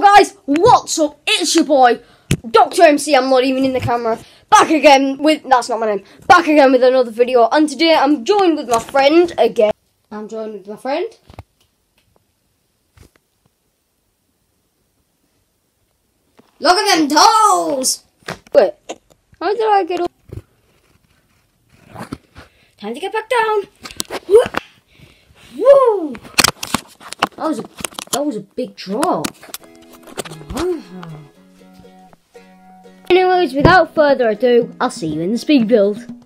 Guys, what's up? It's your boy, Dr. MC, I'm not even in the camera. Back again with, that's not my name, back again with another video. And today I'm joined with my friend again. I'm joined with my friend. Look at them toes! Wait, how did I get up? Time to get back down. Woo! That was a, that was a big drop. Anyways, without further ado, I'll see you in the speed build.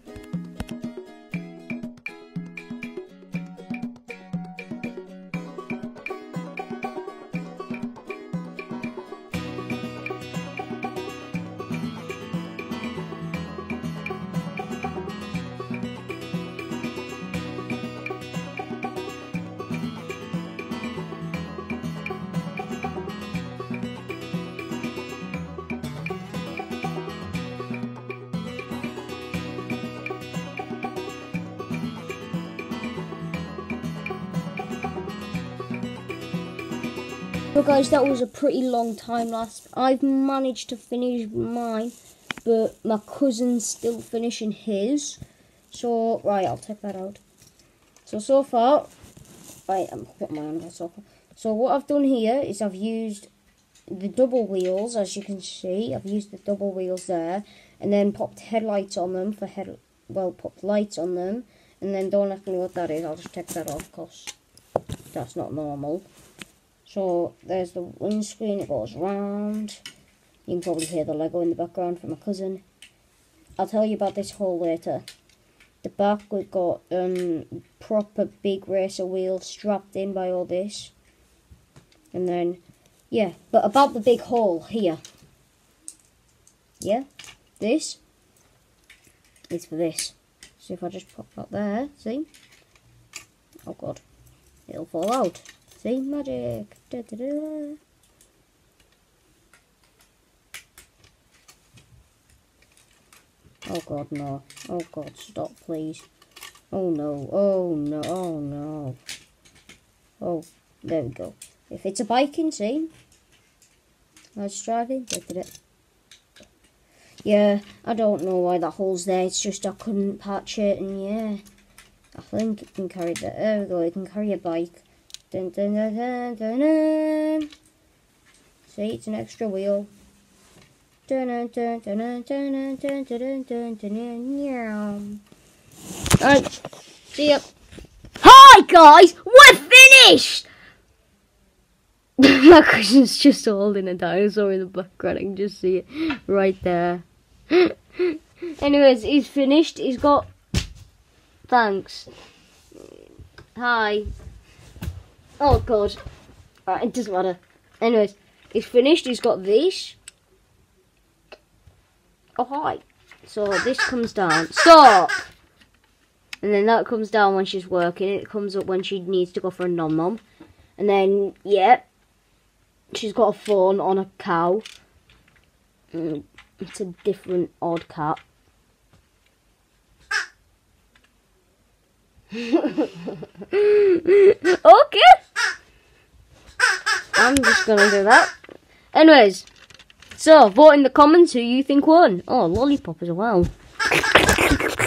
So guys, that was a pretty long time last. I've managed to finish mine, but my cousin's still finishing his. So, right, I'll take that out. So, so far, right, I'm putting my on so far. So what I've done here is I've used the double wheels, as you can see. I've used the double wheels there, and then popped headlights on them for head, well, popped lights on them. And then don't ask me what that is, I'll just take that off, because that's not normal. So there's the windscreen, it goes round. You can probably hear the Lego in the background from my cousin. I'll tell you about this hole later. The back we've got um proper big racer wheels strapped in by all this. And then yeah, but about the big hole here. Yeah, this is for this. So if I just pop that there, see? Oh god, it'll fall out. See, magic. Da, da, da. Oh god, no. Oh god, stop, please. Oh no, oh no, oh no. Oh, there we go. If it's a biking scene, I was driving, da, da, da. Yeah, I don't know why that hole's there. It's just I couldn't patch it, and yeah. I think it can carry that. There we go, it can carry a bike. Dun, dun, dun, dun, dun, dun. See, it's an extra wheel. Alright, see ya. Hi guys, we're finished! My cousin's just holding a dinosaur in the background, I can just see it right there. Anyways, he's finished, he's got... Thanks. Hi. Oh god. It doesn't matter. Anyways, he's finished. He's got this. Oh hi. So this comes down. Stop. And then that comes down when she's working. It comes up when she needs to go for a nom nom. And then yeah, she's got a phone on a cow. Mm, it's a different odd cat. okay. I'm just gonna do that. Anyways, so vote in the comments who you think won. Oh, lollipop as well.